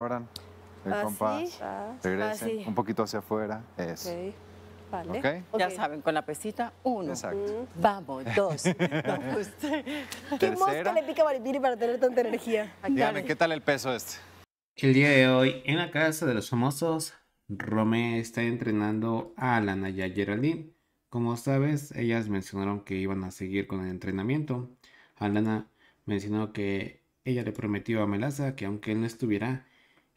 Abran el Así. compás. Ah, Regresen Así. un poquito hacia afuera. Eso. Vale. Ya saben, con la pesita, uno. Exacto. Vamos, dos. Vamos, tres. ¿Qué mosca le pica a Maripiri para tener tanta energía? Díganme, ¿qué tal el peso este? El día de hoy, en la casa de los famosos, Romé está entrenando a Lana y a Geraldine. Como sabes, ellas mencionaron que iban a seguir con el entrenamiento. Alana mencionó que ella le prometió a Melasa que aunque él no estuviera,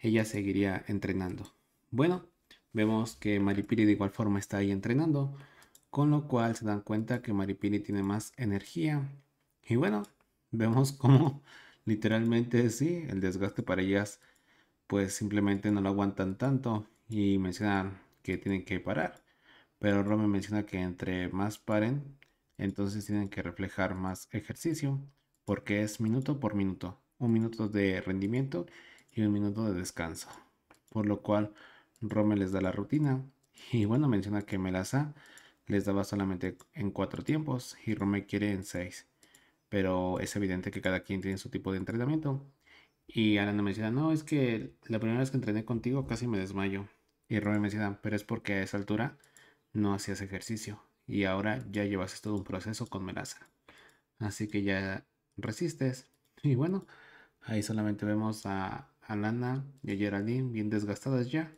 ella seguiría entrenando. Bueno, vemos que Maripiri de igual forma está ahí entrenando, con lo cual se dan cuenta que Maripiri tiene más energía. Y bueno, vemos como literalmente sí, el desgaste para ellas pues simplemente no lo aguantan tanto y mencionan que tienen que parar. Pero Rome menciona que entre más paren, entonces tienen que reflejar más ejercicio, porque es minuto por minuto, un minuto de rendimiento y un minuto de descanso. Por lo cual Rome les da la rutina y bueno, menciona que Melasa les daba solamente en cuatro tiempos y Rome quiere en seis. Pero es evidente que cada quien tiene su tipo de entrenamiento. Y Alana menciona, no, es que la primera vez que entrené contigo casi me desmayo. Y Rome menciona, pero es porque a esa altura no hacías ejercicio. Y ahora ya llevas todo un proceso con Melasa. Así que ya resistes. Y bueno, ahí solamente vemos a Alana y a Geraldine bien desgastadas ya.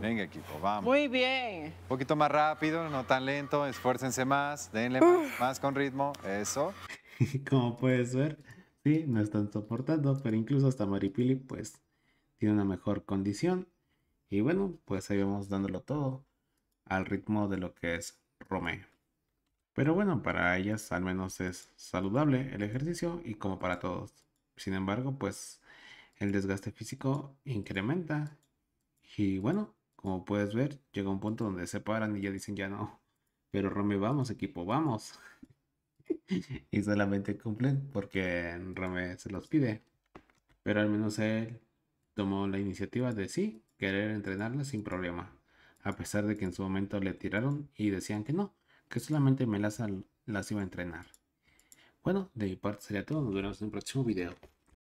Venga, equipo, vamos. Muy bien. Un poquito más rápido, no tan lento, esfuércense más, denle más, más con ritmo, eso. Como puedes ver, sí, no están soportando, pero incluso hasta Maripili pues tiene una mejor condición. Y bueno, pues ahí vamos dándolo todo al ritmo de lo que es Romeo. Pero bueno, para ellas al menos es saludable el ejercicio y como para todos. Sin embargo, pues el desgaste físico incrementa. Y bueno, como puedes ver, llega un punto donde se paran y ya dicen ya no. Pero Romeo, vamos equipo, vamos y solamente cumplen porque Rome se los pide. Pero al menos él tomó la iniciativa de sí, querer entrenarla sin problema, a pesar de que en su momento le tiraron y decían que no, que solamente Melasa las iba a entrenar. Bueno, de mi parte sería todo, nos vemos en un próximo video.